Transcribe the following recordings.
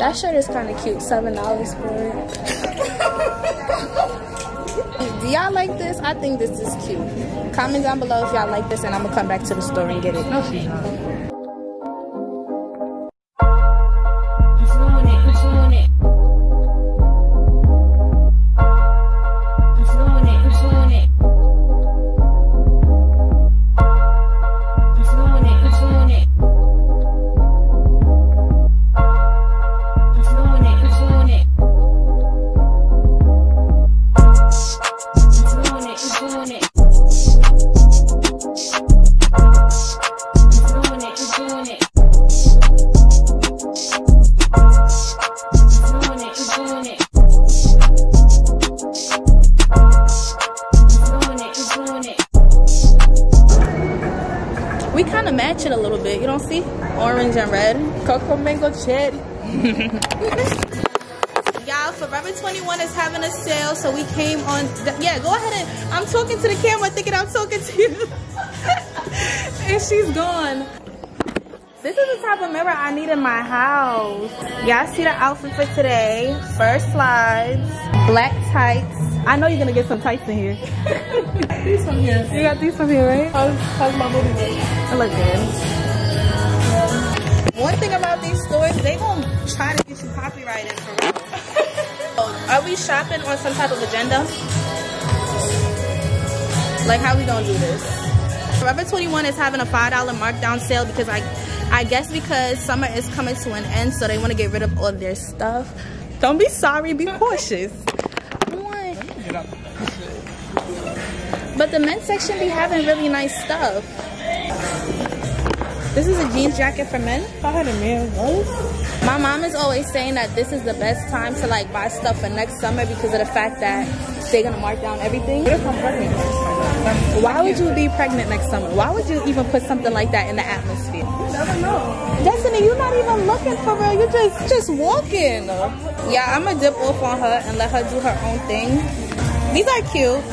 That shirt is kind of cute. Seven dollars for it. Do y'all like this? I think this is cute. Comment down below if y'all like this, and I'm gonna come back to the store and get it. No, It a little bit. You don't see? Orange and red. Coco Mango Cherry. Y'all, Forever 21 is having a sale, so we came on. Yeah, go ahead and. I'm talking to the camera, thinking I'm talking to you. and she's gone. This is the type of mirror I need in my house. Y'all see the outfit for today. First slides, black tights. I know you're gonna get some tights in here. These from here. You got these from here, right? How's, how's my booty look? I look good. One thing about these stores, they gonna try to get you copyrighted for real. Are we shopping on some type of agenda? Like how we gonna do this? Forever 21 is having a $5 markdown sale because I I guess because summer is coming to an end, so they want to get rid of all their stuff. Don't be sorry, be cautious. What? Get out. But the men's section be having really nice stuff. This is a jeans jacket for men. If I had a man once, My mom is always saying that this is the best time to like buy stuff for next summer because of the fact that they're gonna mark down everything. Why would you be pregnant next summer? Why would you even put something like that in the atmosphere? You never know. Destiny, you're not even looking for real. You're just just walking. Yeah, I'm gonna dip off on her and let her do her own thing. These are cute.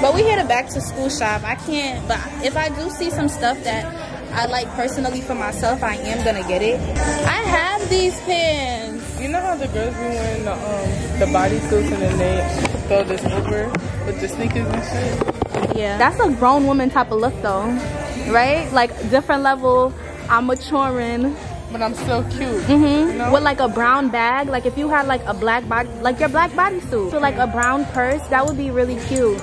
But we here to back to school shop. I can't, but if I do see some stuff that I like personally for myself, I am gonna get it. I have these pins. You know how the girls be wearing the um the bodysuits and then they throw this over with the sneakers and shit? Yeah. That's a grown woman type of look though, right? Like different level, I'm maturing. But I'm still cute. hmm You know? With like a brown bag, like if you had like a black body, like your black bodysuit, so like a brown purse, that would be really cute.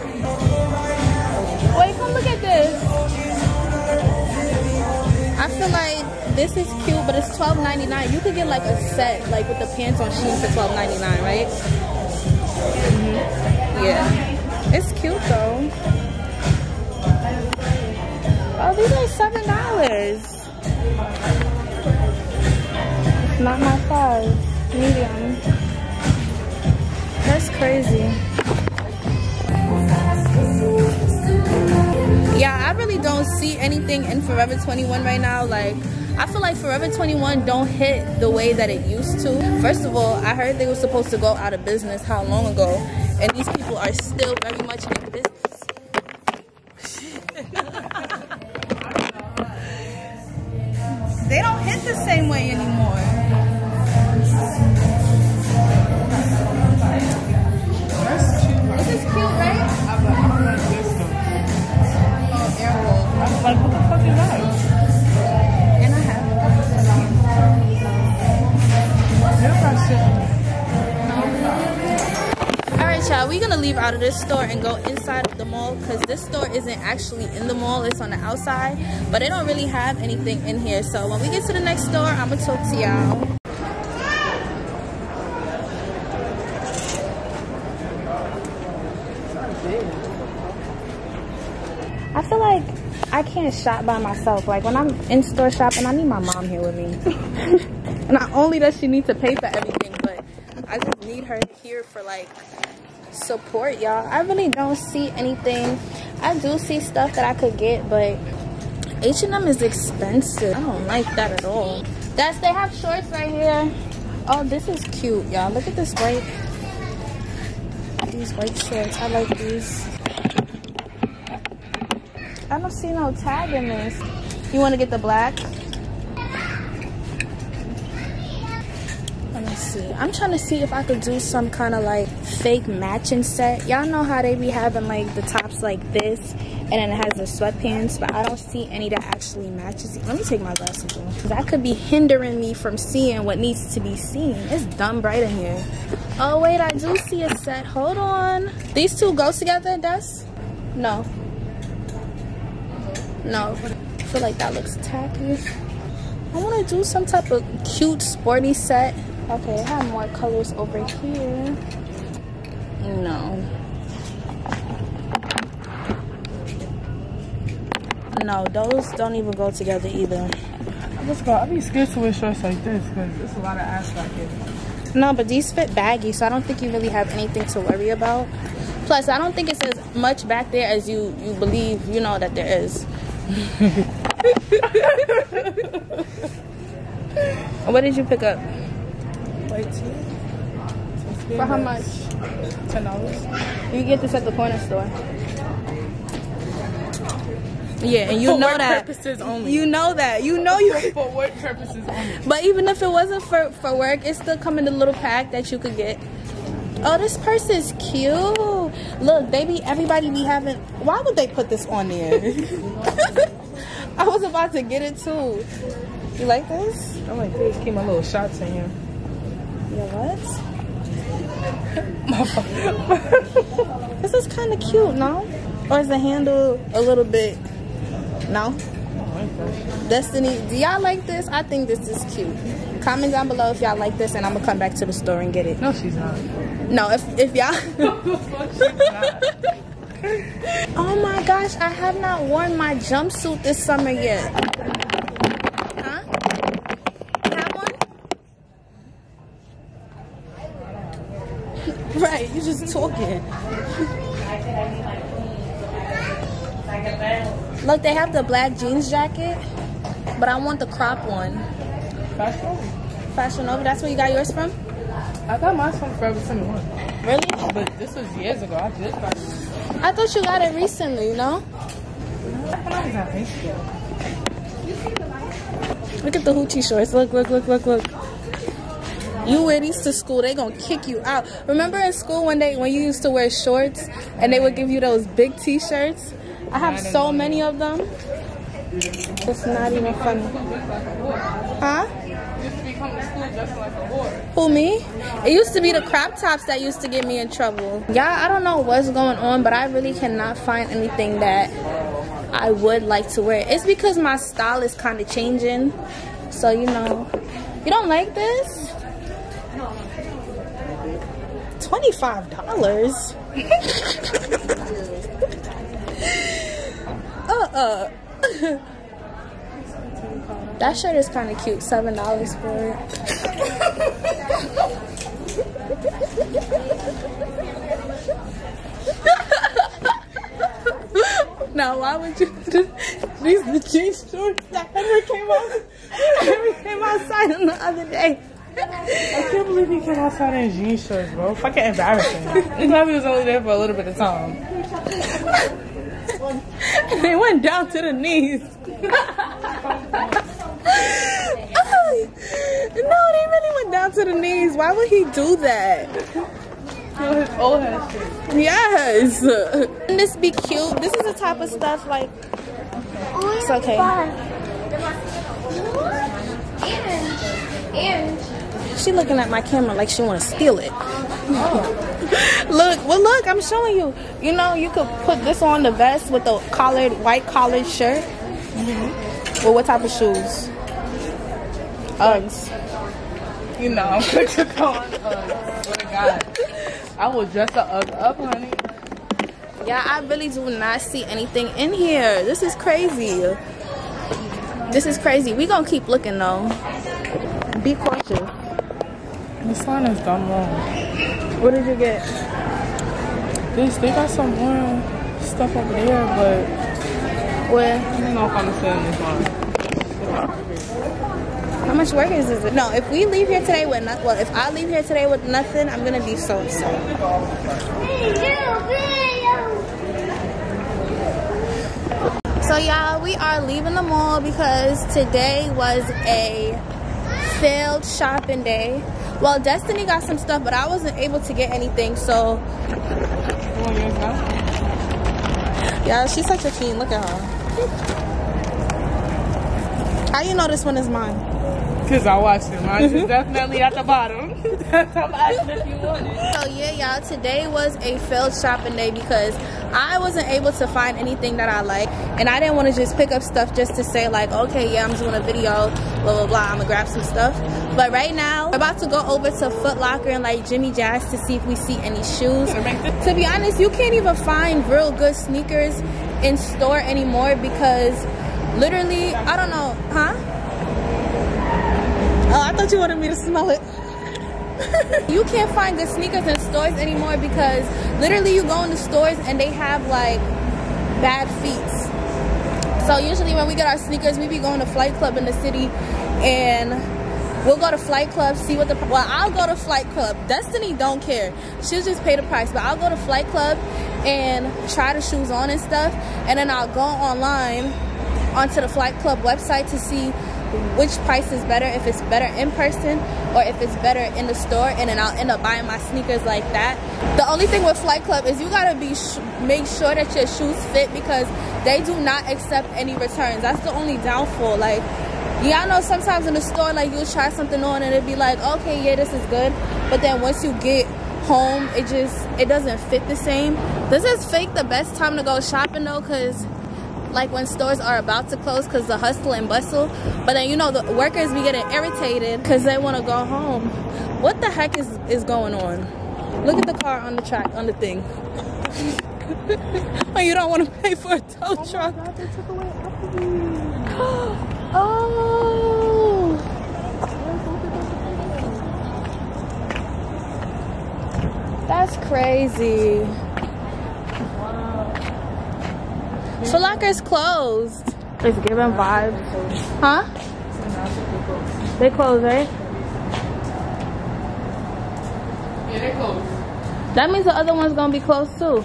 Wait, come look at this. I feel like this is cute, but it's $12.99. You could get like a set, like with the pants on sheets for $12.99, right? hmm Yeah. It's cute though. Oh, these are seven dollars. Not my size. Medium. That's crazy. Yeah, I really don't see anything in Forever 21 right now. Like, I feel like Forever 21 don't hit the way that it used to. First of all, I heard they were supposed to go out of business how long ago, and these people are still very much in business. they don't hit the same way anymore. Leave out of this store and go inside of the mall because this store isn't actually in the mall. It's on the outside, but they don't really have anything in here. So when we get to the next store, I'm gonna talk to y'all. I feel like I can't shop by myself. Like when I'm in store shopping, I need my mom here with me. Not only does she need to pay for everything, but I just need her here for like support, y'all. I really don't see anything. I do see stuff that I could get, but H&M is expensive. I don't like that at all. That's they have shorts right here. Oh, this is cute, y'all. Look at this white. These white shorts. I like these. I don't see no tag in this. You want to get the black? Let me see. I'm trying to see if I could do some kind of like fake matching set. Y'all know how they be having like the tops like this and then it has the sweatpants, but I don't see any that actually matches. Let me take my glasses off. That could be hindering me from seeing what needs to be seen. It's dumb bright in here. Oh wait, I do see a set. Hold on. These two go together, Des? No. No. I feel like that looks tacky. I want to do some type of cute sporty set. Okay, I have more colors over here. No. No, those don't even go together either. Let's go. I'd be scared to wear shorts like this because there's a lot of ass back here. No, but these fit baggy, so I don't think you really have anything to worry about. Plus, I don't think it's as much back there as you you believe. You know that there is. what did you pick up? White tee. For how much? Ten dollars. You get this at the corner store. Yeah, and you For know work that. purposes only. You know that. You know you. For work purposes only. But even if it wasn't for for work, it still come in a little pack that you could get. Oh, this purse is cute. Look, be everybody be having. Why would they put this on there? I was about to get it too. You like this? I'm like this. Keep my little shots in here. Yeah, what? this is kind of cute, no? Or is the handle a little bit? No. Destiny, do y'all like this? I think this is cute. Comment down below if y'all like this, and I'm gonna come back to the store and get it. No, she's not. No, if if y'all. oh my gosh, I have not worn my jumpsuit this summer yet. Huh? Have one? Right, you talking. Look, they have the black jeans jacket, but I want the crop one. Fashion. Fashion Nova, that's where you got yours from? I got mine from Forever 21. Really? But this was years ago. I just got it. I thought you got it recently, no? When I was in high school. Look at the hoochie shorts. Look, look, look, look, look. You wear these to school, they gonna kick you out. Remember in school one day when you used to wear shorts and they would give you those big t-shirts? I have so many of them. It's not even funny. Huh? Who me? It used to be the crop tops that used to get me in trouble. Yeah, I don't know what's going on, but I really cannot find anything that I would like to wear. It's because my style is kind of changing. So, you know. You don't like this? $25? uh-uh. that shirt is kind of cute. $7 for it. now, why would you? These the jeans shorts that Henry came out. Henry came outside on the other day. I can't believe he came outside in jean shorts, bro. Fucking embarrassing. I'm glad he was only there for a little bit of time. they went down to the knees. no, they really went down to the knees. Why would he do that? Feel his old ass shit. Yes. Wouldn't this be cute? This is the type of stuff like it's okay. She looking at my camera like she want to steal it. look, well, look, I'm showing you. You know, you could put this on the vest with the collared, white collared shirt. Mm-hmm. Well, what type of shoes? Uggs. You know, I'm quick to call Uggs. God. I will dress the Ugg up, honey. Yeah, I really do not see anything in here. This is crazy. This is crazy. We gonna keep looking though. Be cautious. This sign is dumb long. What did you get? This, they got some more stuff over there, but Where? I don't know if I'm selling this one. How much work is this? No, if we leave here today with nothing, well, if I leave here today with nothing, I'm gonna be so upset. So y'all, we are leaving the mall because today was a failed shopping day. Well, Destiny got some stuff, but I wasn't able to get anything, so You want yours now? yeah, she's such a fiend. Look at her. How you know this one is mine? Because I watched it. Mine is mm-hmm. definitely at the bottom. So yeah, y'all, today was a failed shopping day because I wasn't able to find anything that I like. And I didn't want to just pick up stuff just to say like, okay, yeah, I'm doing a video, blah, blah, blah, I'm gonna grab some stuff. But right now, we're about to go over to Foot Locker and like Jimmy Jazz to see if we see any shoes. To be honest, you can't even find real good sneakers in store anymore because literally, I don't know, huh? Oh, I thought you wanted me to smell it. you can't find good sneakers in stores anymore because literally you go in the stores and they have like bad feet. So usually when we get our sneakers, we be going to Flight Club in the city and we'll go to Flight Club, see what the, well, I'll go to Flight Club. Destiny don't care. She'll just pay the price, but I'll go to Flight Club and try the shoes on and stuff. And then I'll go online onto the Flight Club website to see which price is better, if it's better in person or if it's better in the store, and then I'll end up buying my sneakers like that. The only thing with Flight Club is you gotta be make sure that your shoes fit because they do not accept any returns. That's the only downfall. Like, yeah, I know sometimes in the store, like you'll try something on and it'll be like, okay, yeah, this is good, but then once you get home, it just it doesn't fit the same. This is fake the best time to go shopping though, cause like when stores are about to close because the hustle and bustle. But then you know the workers be getting irritated because they want to go home. What the heck is is going on? Look at the car on the track on the thing. Oh you don't want to pay for a tow truck. Oh! That's crazy Foot Locker's closed. It's giving vibes. Huh? They closed, right? Yeah, they close. That means the other one's gonna be closed too.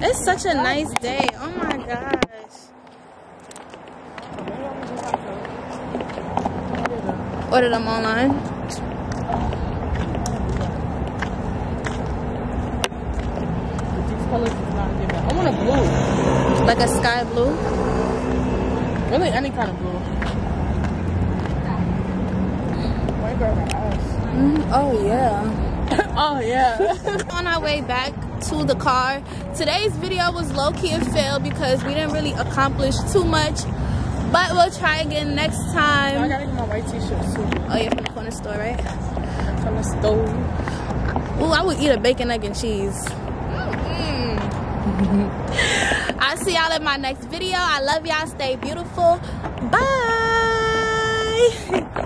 It's such a nice day. Oh my gosh. Order them online. These colors is not giving. I want a blue. Like a sky blue. Really, any kind of blue. White girl got ass. Mm, oh yeah. Oh, yeah. on our way back to the car today's video was low-key a fail because we didn't really accomplish too much but we'll try again next time. I gotta get my white t-shirt too. oh yeah from the corner store right From the stove. oh i would eat a bacon egg and cheese i'll see y'all in my next video. I love y'all. Stay beautiful. Bye